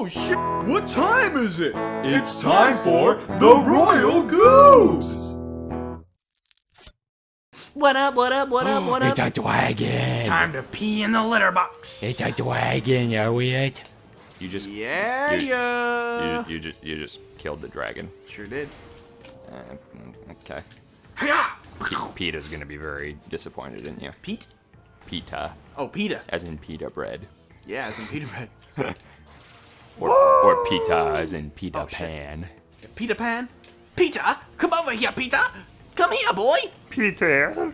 Oh shit! What time is it? It's time for the Royal Goobs! What up, what up, what up, what up? It's a dragon. Time to pee in the litter box. It's a dragon, you it? You just Yeah, You- yeah. you, you just you just killed the dragon. Sure did. Uh, okay. Hiya! P- Peta's gonna be very disappointed in you. Pete? Pita, Oh, pita. as in pita bread, Yeah, as in Peter Pan. or or pita as in Peter Oh, shit. Pan. Peter Pan? Peter? Come over here, Peter! Come here, boy! Peter.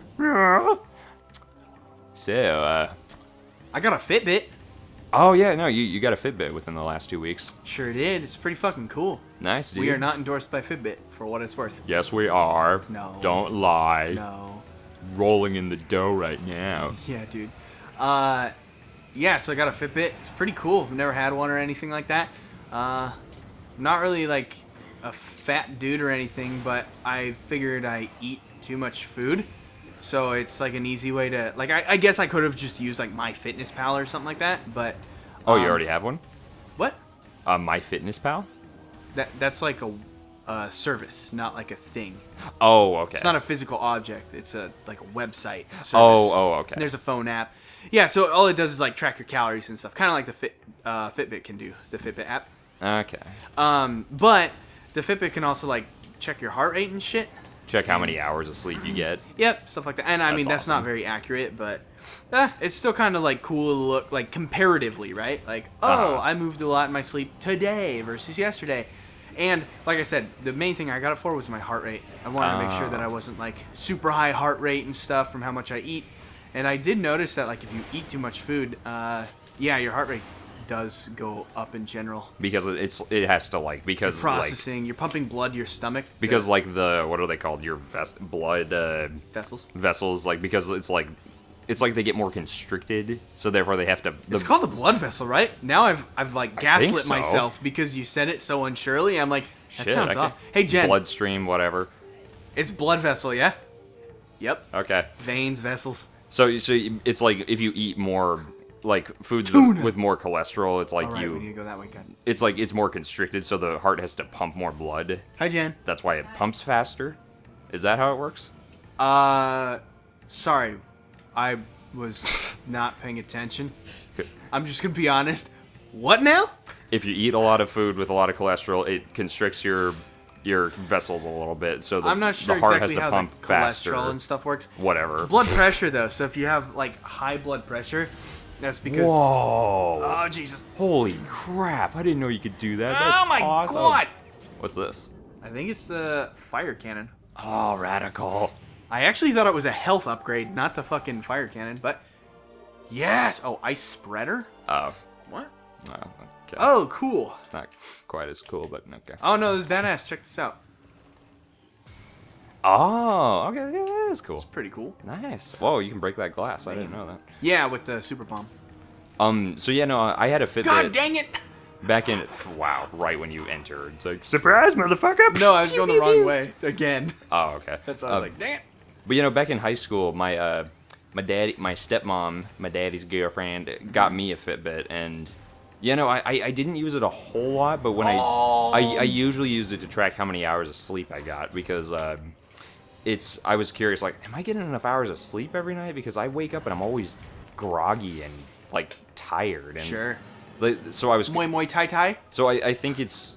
So, uh, I got a Fitbit. oh yeah, no, you you got a Fitbit within the last two weeks. Sure did. It's pretty fucking cool. Nice, dude. We are not endorsed by Fitbit, for what it's worth. Yes, we are. No. Don't lie. No. Rolling in the dough right now. Yeah, dude. Uh, yeah, so I got a Fitbit. It's pretty cool. I've never had one or anything like that. Uh, not really like a fat dude or anything, but I figured I eat too much food. So it's like an easy way to like. I, I guess I could have just used like my Fitness Pal or something like that, but Oh, you um, already have one? what? Uh, My Fitness Pal. That that's like a, a service, not like a thing. Oh, okay. It's not a physical object. It's a like a website. Service. Oh, oh, okay. And there's a phone app. Yeah, so all it does is like track your calories and stuff, kind of like the Fit uh, Fitbit can do, the Fitbit app. Okay. Um, but the Fitbit can also like check your heart rate and shit. Check how many hours of sleep you get. Yep, stuff like that. And I That's mean, that's not very accurate, but eh, it's still kind of like cool to look like comparatively, right? Like, oh, Uh-huh. I moved a lot in my sleep today versus yesterday. And like I said, the main thing I got it for was my heart rate. I wanted to make sure that Ah. I wasn't like super high heart rate and stuff from how much I eat. And I did notice that like if you eat too much food, uh, yeah, your heart rate does go up in general. because it's it has to like because like Processing, you're pumping blood to your stomach. to because like the what are they called your blood uh, vessels. vessels like because it's like it's like they get more constricted so therefore they have to the, It's called a blood vessel, right? Now I've I've like gaslit so. myself because you said it so unsurely. I'm like, that shit, sounds off. Hey Jen, bloodstream whatever it's blood vessel, yeah? Yep. okay Veins, vessels. so so it's like if you eat more like foods with, with more cholesterol it's like right, you we need to go that way, it's like it's more constricted so the heart has to pump more blood Hi Jen. that's why it pumps faster is that how it works Uh, sorry, I was not paying attention. I'm just gonna be honest. What now? if you eat a lot of food with a lot of cholesterol, it constricts your your vessels a little bit. So the, I'm not sure the heart exactly has to pump faster. cholesterol and stuff works. Whatever. Blood pressure though, so if you have like high blood pressure, that's because. Whoa! Oh Jesus! Holy crap! I didn't know you could do that. That's oh my awesome. God! What's this? I think it's the fire cannon. Oh, radical. I actually thought it was a health upgrade, not the fucking fire cannon, but yes. Oh, ice spreader. Oh. What? Oh, okay. Oh, cool. It's not quite as cool, but okay. Oh no, this is badass. Check this out. Oh, okay. Yeah, that is cool. It's pretty cool. Nice. Whoa, you can break that glass. I didn't know that. Yeah, with the super bomb. Um. So yeah, no, I had a Fitbit God dang it! back in. Wow. Right when you entered, it's like surprise, motherfucker. No, I was going the wrong way again. Oh, okay. That's I was Um, like, dang it. But you know, back in high school, my uh, my daddy, my stepmom, my daddy's girlfriend, got me a Fitbit, and you know, I, I, I didn't use it a whole lot, but when I, I I usually use it to track how many hours of sleep I got because uh, it's I was curious, like, am I getting enough hours of sleep every night? Because I wake up and I'm always groggy and like tired, and Sure. like, so I was Moi moi tai tai. so I, I think it's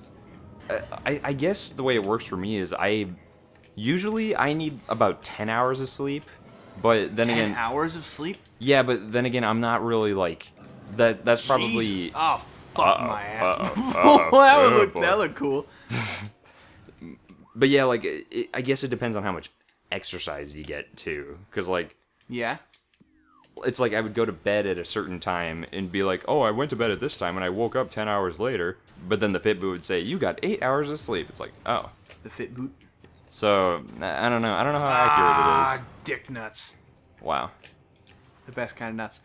I, I guess the way it works for me is I usually I need about 10 hours of sleep but then Ten again hours of sleep. yeah but then again I'm not really like that that's probably Jesus. Oh fuck Uh-oh, my ass. uh-oh, uh-oh, that would oh, look that look cool. but yeah like it- I guess it depends on how much exercise you get too cuz like Yeah. it's like I would go to bed at a certain time and be like, "Oh, I went to bed at this time and I woke up 10 hours later." But then the Fitbit would say, "You got 8 hours of sleep." It's like, "Oh." The Fitbit. So, I I don't know. I don't know how Ah, accurate it is. dick nuts. Wow. The best kind of nuts.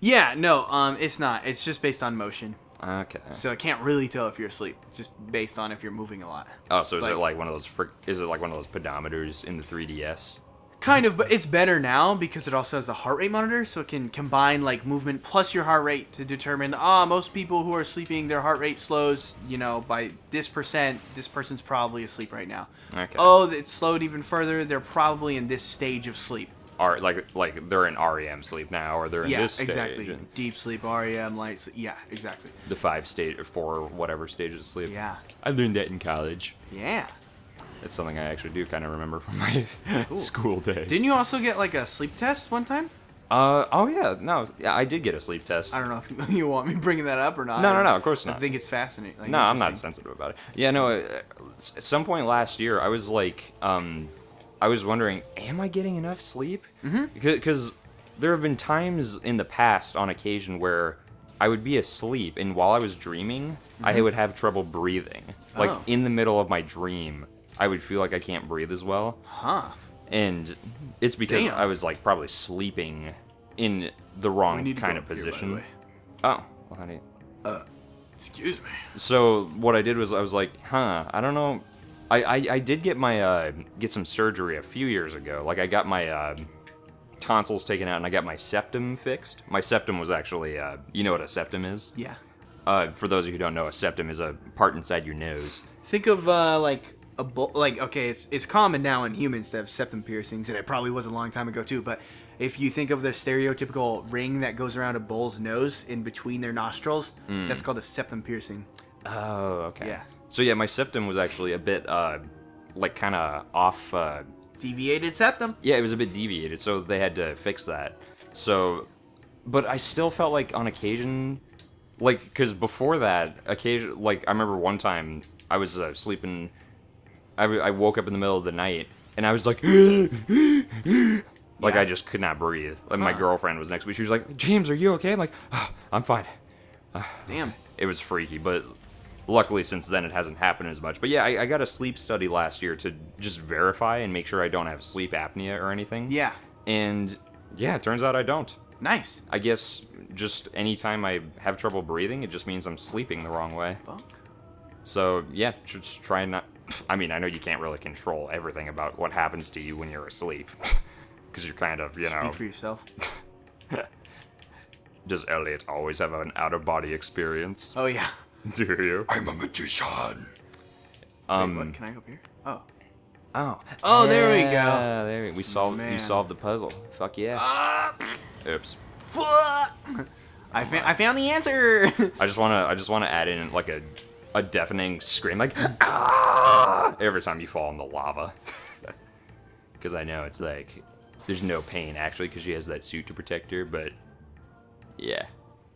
Yeah, no, um, it's not. It's just based on motion. Okay. So I can't really tell if you're asleep, just based on if you're moving a lot. Oh, so It's is it like one of those? Frick, is it like one of those pedometers in the 3DS? Kind of, but it's better now because it also has a heart rate monitor, so it can combine like movement plus your heart rate to determine. Ah, most people who are sleeping, their heart rate slows, you know, by this percent. This person's probably asleep right now. Okay. Oh, it's slowed even further. They're probably in this stage of sleep. Are like like they're in REM sleep now, or they're in yeah, this stage. exactly. and Deep sleep, REM, light sleep. Yeah, exactly. The five stage or four whatever stages of sleep. Yeah, I learned that in college. yeah. It's something I actually do kind of remember from my school days. Didn't you also get like a sleep test one time? Uh oh yeah no yeah I did get a sleep test. I don't know if you want me bringing that up or not. No, no, no, of course not. I think it's fascinating. like, no, I'm not sensitive about it. Yeah, no. uh, At some point last year, I was like, um, I was wondering, am I getting enough sleep? Mm-hmm. Because there have been times in the past, on occasion, where I would be asleep, and while I was dreaming, I would have trouble breathing. Like Mm-hmm. Oh. in the middle of my dream, I would feel like I can't breathe as well, Huh. and it's because Damn. I was like probably sleeping in the wrong kind of up here, position. Oh, well, honey. Excuse me. So what I did was I was like, huh, I don't know. I, I, I did get my uh, get some surgery a few years ago. Like I got my uh, tonsils taken out and I got my septum fixed. My septum was actually, uh, you know what a septum is? Yeah. Uh, for those of you who don't know, a septum is a part inside your nose. Think of uh, like a bull. Like okay, it's it's common now in humans to have septum piercings, and it probably was a long time ago too. But if you think of the stereotypical ring that goes around a bull's nose in between their nostrils, that's called a septum piercing. Oh, okay. Yeah. So yeah, my septum was actually a bit uh, like kind of off. Uh, Deviated septum. Yeah, it was a bit deviated, so they had to fix that. So, but I still felt like on occasion, like, because before that, occasion, like, I remember one time I was uh, sleeping, I, w- I woke up in the middle of the night, and I was like, like Yeah. I just could not breathe. Like my girlfriend was next to me. She was like, "James, are you okay?" I'm like, "Ah, "I'm fine." Damn. It was freaky, but luckily since then it hasn't happened as much. But yeah, I, I got a sleep study last year to just verify and make sure I don't have sleep apnea or anything. Yeah. And yeah, it turns out I don't. Nice. I guess just anytime I have trouble breathing, it just means I'm sleeping the wrong way. Fuck. So yeah, just try not. I mean, I know you can't really control everything about what happens to you when you're asleep, because you're kind of, you know. Speak for yourself. Does Elliot always have an out of body experience? Oh yeah. Do you? I'm a magician. Um. Wait, what? Can I go up here? Oh. Oh. Oh, there we go. Yeah, there we, we solved. You solved the puzzle. Fuck yeah. Ah, Oops. fuck. I found I found the answer. I just wanna. I just wanna add in like a, a deafening scream, like ah, every time you fall in the lava. Because I know it's like there's no pain actually, because she has that suit to protect her. But yeah,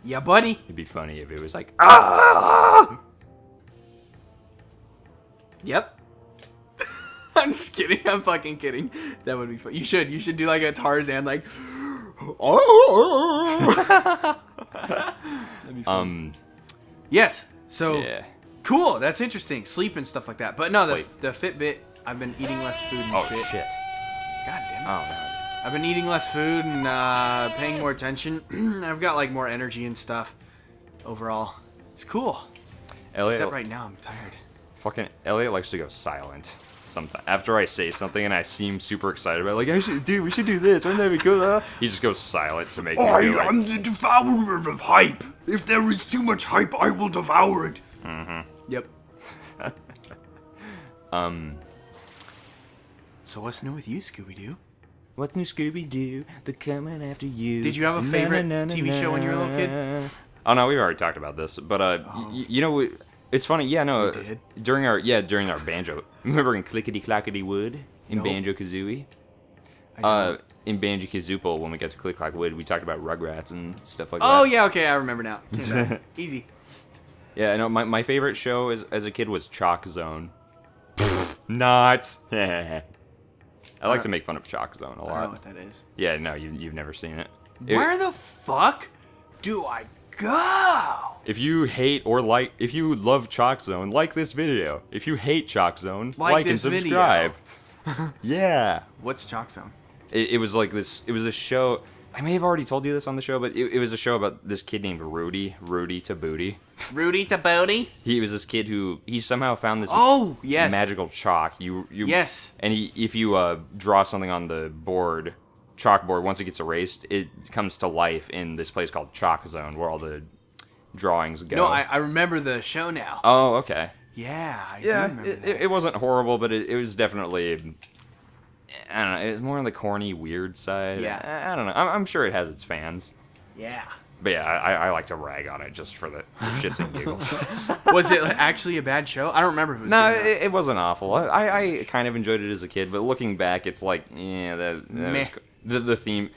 yeah, buddy. it'd be funny if it was like ah. Yep. I'm just kidding. I'm fucking kidding. That would be fun. You should. You should do like a Tarzan, like. Oh. Um. yes. So Yeah. cool. That's interesting. Sleep and stuff like that. But no, the, the Fitbit. I've been eating less food and Oh shit. shit. God damn it. Oh no. I've been eating less food and uh, paying more attention. I've got like more energy and stuff. Overall, it's cool. Elliot. Except right now, I'm tired. Fucking Elliot likes to go silent. Sometimes after I say something and I seem super excited about, it, like I should, dude, we should do this. Wouldn't that be cool? huh?" He just goes silent to make me I feel like, am the devourer of hype. If there is too much hype, I will devour it. Mhm. Yep. um, So what's new with you, Scooby Doo? What's new Scooby Doo? They're coming after you. Did you have a favorite na, na, TV show when you were a little kid? Oh no, we've already talked about this, but uh, y- y- you know, we, it's funny. Yeah, no, We did? during our yeah during our banjo. Remember in Clickety Clackety Wood in Nope. Banjo Kazooie? Uh, in Banjo Kazooie, when we got to Click Clack Wood, we talked about Rugrats and stuff like oh that. Oh yeah, okay, I remember now. Easy. Yeah, I know. My, my favorite show as, as a kid was Chalk Zone. Not. I like uh, to make fun of Chalk Zone a I don't know what that is. Yeah, no, you, you've never seen it. It- Where the fuck do I go? If you hate or like, if you love Chalk Zone, like this video. If you hate Chalk Zone, Like like, and subscribe. yeah. What's Chalk Zone? It, it was like this. It was a show. I may have already told you this on the show, but it, it was a show about this kid named Rudy, Rudy to Booty. Rudy to Bodie. He was this kid who he somehow found this Oh yes. magical chalk. You you Yes. And he, if you uh, draw something on the board, chalkboard, once it gets erased, it comes to life in this place called Chalk Zone, where all the drawings go. No, I, I remember the show now. Oh, okay. yeah, I do Yeah, remember it, that. it, it wasn't horrible, but it, it was definitely. I don't know. It's more on the corny, weird side. Yeah. I, I don't know. I'm, I'm sure it has its fans, yeah. but yeah, I, I like to rag on it just for the for shits and giggles. Was it actually a bad show? I don't remember who was no, it, it wasn't awful. I, I kind of enjoyed it as a kid, but looking back, it's like yeah, that, that was, the the theme.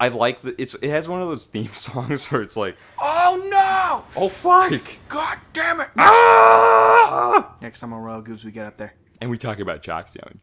I like the it's it has one of those theme songs where it's like Oh no! oh fuck God damn it! ah! Next time on Royal Goobs, we get up there. and we talk about Chalk Zone.